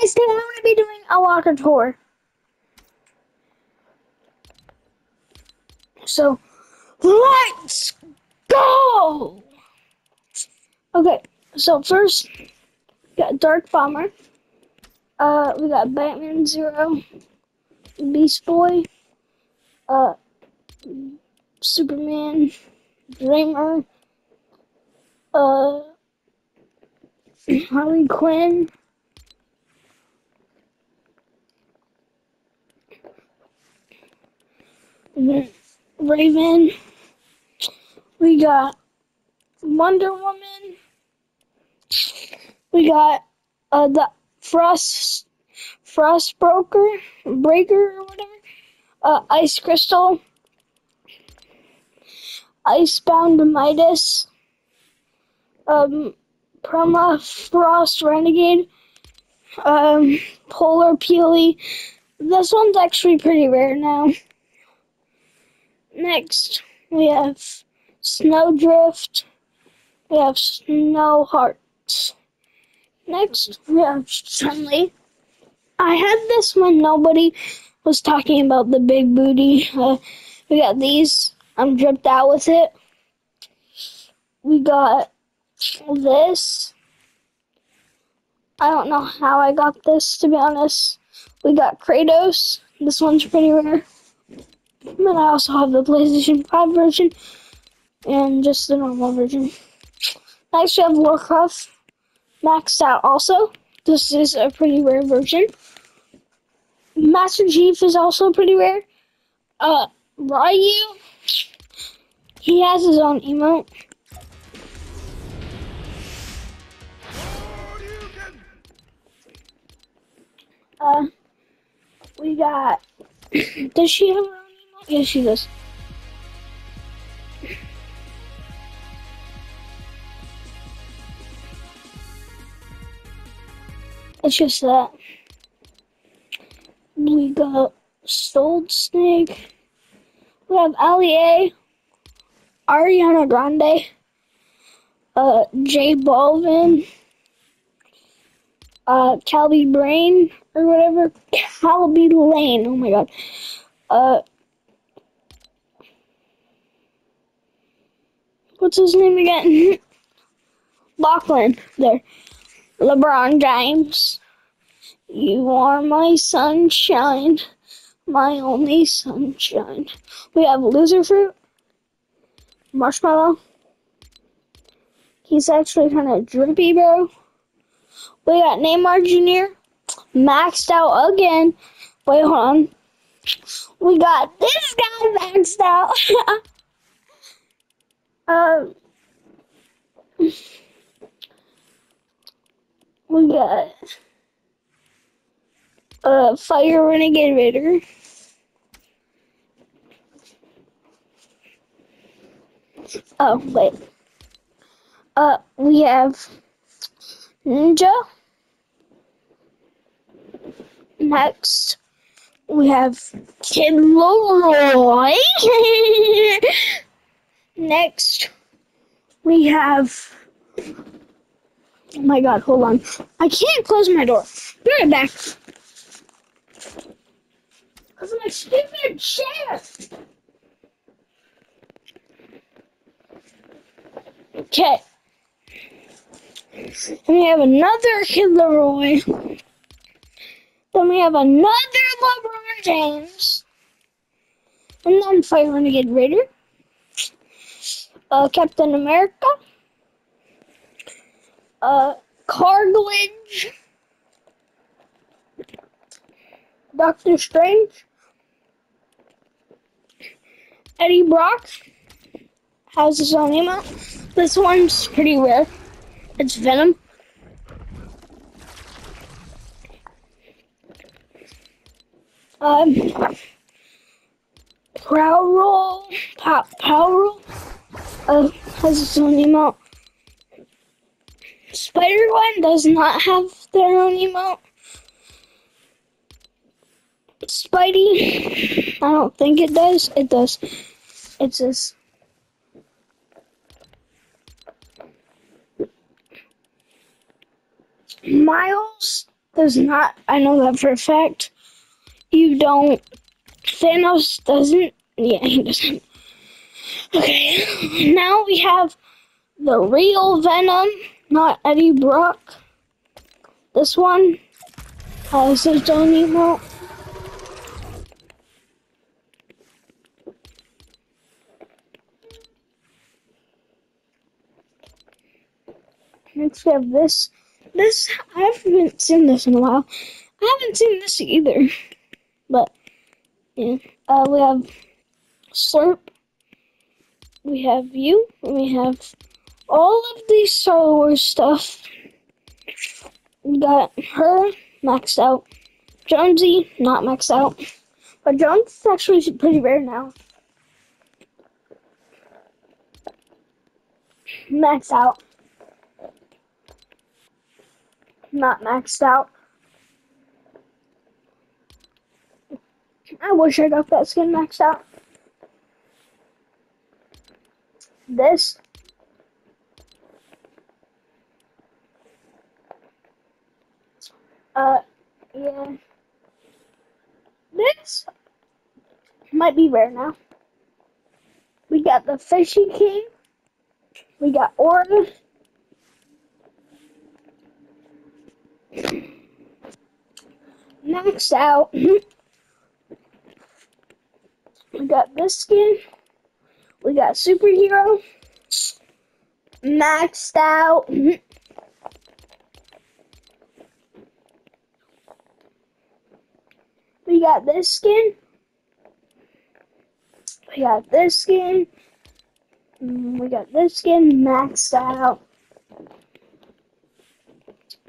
guys, today I'm going to be doing a locker tour. So, let's go! Okay, so first, we got Dark Bomber. Uh, we got Batman Zero, Beast Boy, uh, Superman, Dreamer, uh, Harley Quinn, Raven. We got Wonder Woman. We got uh, the Frost Frost Broker Breaker or whatever. Uh, Ice Crystal. Icebound Midas. Um, Permafrost Renegade. Um, Polar Peely. This one's actually pretty rare now. Next, we have Snowdrift. We have Snow Hearts. Next, we have Chun-Li. I had this when nobody was talking about the big booty. Uh, we got these. I'm dripped out with it. We got this. I don't know how I got this, to be honest. We got Kratos. This one's pretty rare. And I also have the PlayStation 5 version and just the normal version. Next, we have Warcraft maxed out also. This is a pretty rare version. Master Chief is also pretty rare. Uh, Ryu, he has his own emote. Uh, we got. Does she have? Yeah, she does. It's just that we got Solid Snake. We have Ali A, Ariana Grande, uh, J Balvin, uh, Calby Brain or whatever, Calby Lane. Oh my god. Uh, what's his name again? Lachlan. There. LeBron James. You are my sunshine, my only sunshine. We have Loser Fruit, Marshmello. He's actually kind of drippy, bro. We got Neymar Jr. maxed out again. Wait, hold on. We got this guy maxed out. um. We got uh, Fire Renegade Raider. Oh, wait. Uh, we have Ninja. Next, we have Kid LAROI. Next, we have Oh my god, hold on. I can't close my door. Be right back. Because my stupid chair. Okay. And we have another Kid. Then we have another LeBron James. And then Fire Renegade Raider. Uh, Captain America uh, Cartilage, Doctor Strange, Eddie Brock has his own emote. This one's pretty rare. It's Venom. Um, Prowl, Pop Power has its own emote. Spider-Gwen does not have their own emote. Spidey, I don't think it does. It does. It says. Miles, does not. I know that for a fact. You don't. Thanos doesn't. Yeah, he doesn't. Okay, now we have the real Venom, not Eddie Brock. This one has his own emote. Next we have this. This I haven't seen this in a while. I haven't seen this either. But yeah. Uh, we have Slurp. We have you. We have all of the Star Wars stuff. We got her maxed out. Jonesy not maxed out. But Jones is actually pretty rare now. Maxed out. Not maxed out. I wish I got that skin maxed out. This. Uh, yeah. This might be rare now. We got the Fishy King. We got Aura. Maxed out. We got this skin. We got superhero. Maxed out. We got this skin. We got this skin. We got this skin maxed out.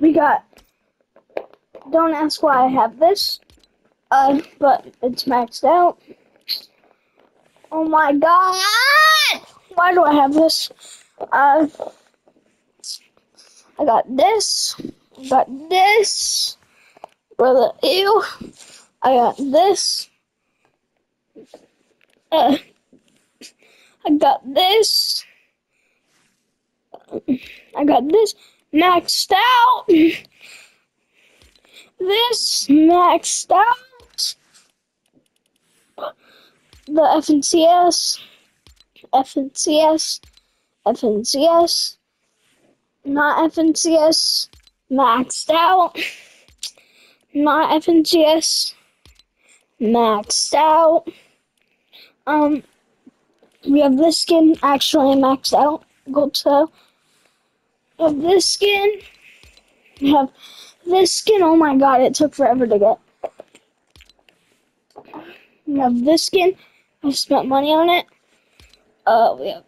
We got. Don't ask why I have this. Uh, but it's maxed out. Oh my god! Why do I have this? Uh, I got this. Got this. Brother, ew. I got this. Uh, I got this. I got this maxed out. This maxed out. The FNCS, FNCS, FNCS, not FNCS, maxed out. Not FNCS, maxed out. Um, we have this skin actually maxed out, gold style. We have this skin. We have this skin. Oh my god, it took forever to get. We have this skin. I spent money on it. Uh, we have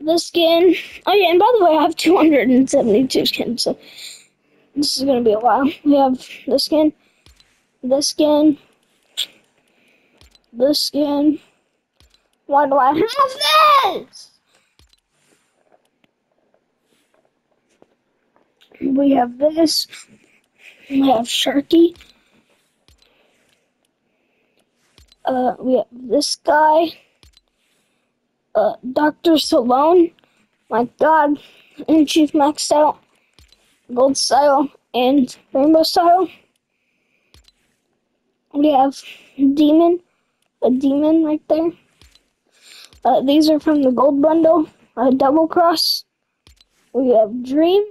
this skin. Oh yeah, and by the way, I have 272 skins, so this is gonna be a while. We have this skin, this skin, this skin. Why do I have this? We have this. We have Sharky. Uh, we have this guy. Uh, Dr. Slone. My god. And Chief maxed out. Gold style and rainbow style. We have Demon. A demon right there. Uh, these are from the gold bundle. Double cross. We have Dream.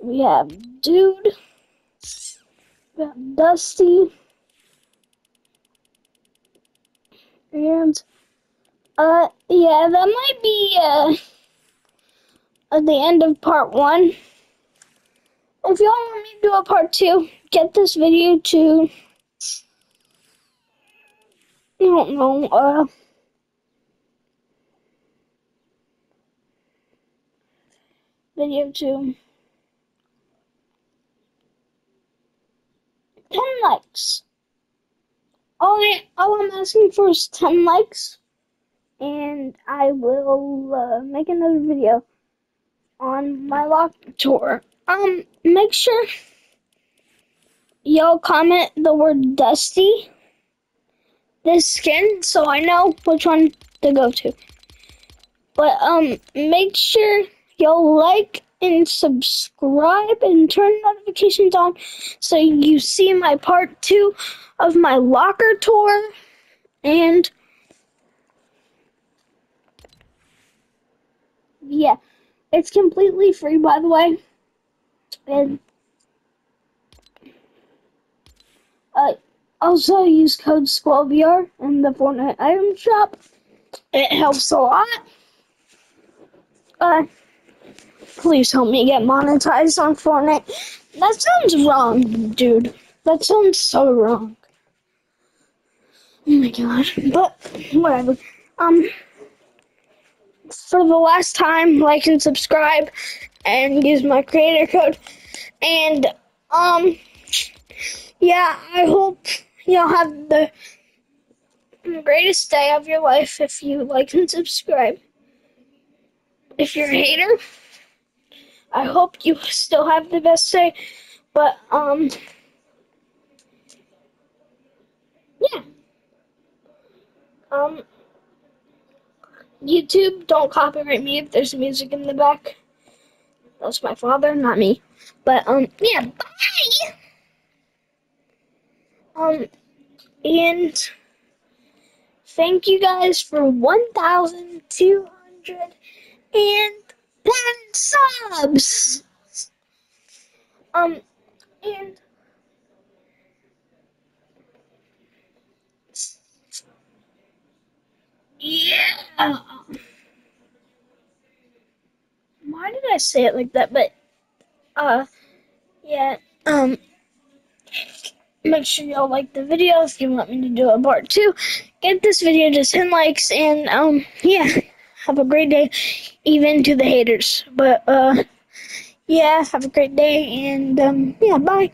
We have Dude. We have Dusty. And, uh, yeah, that might be, uh, at the end of part one. If y'all want me to do a part two, get this video to, I don't know, uh, video to 10 likes. All, I, all I'm asking for 10 likes, and I will uh, make another video on my lock tour. Um, make sure y'all comment the word Dusty, this skin, so I know which one to go to. But, um, make sure y'all like and subscribe and turn notifications on so you see my part two of my locker tour and yeah it's completely free by the way and uh, also use code SquallVR in the Fortnite item shop it helps a lot uh Please help me get monetized on Fortnite. That sounds wrong, dude. That sounds so wrong. Oh my god. But whatever. Um for the last time, like and subscribe and use my creator code. And um yeah, I hope you'll have the greatest day of your life if you like and subscribe. If you're a hater, I hope you still have the best day. But um yeah. Um YouTube, don't copyright me if there's music in the back. That's my father, not me. But um yeah, bye. Um and thank you guys for 1,210 subs. Um, and yeah. Why did I say it like that? But uh, yeah. Um, make sure y'all like the video if you want me to do a part two. Get this video to 10 likes and um, yeah. Have a great day, even to the haters. But uh, yeah, have a great day, and um, yeah, bye.